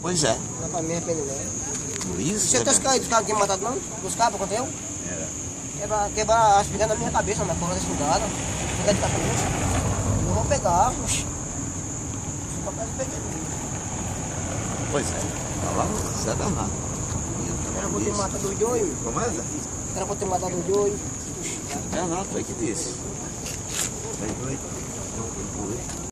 Pois é. Não pra me arrepender, né? Por isso. Você né, tá é tem os verdade. caras que matado não? Buscava quanto eu? Era. Quebrar, quebra as pilhas na minha cabeça, na porra desse lugar. Pegar de cabeça. Não vou pegar, oxi. Só pra pegar. Pois é. Tá lá, você é danado. Era pra ter matado o joio. Como é, Zé? Era pra ter matado os dois. não, foi que disse. Foi doido.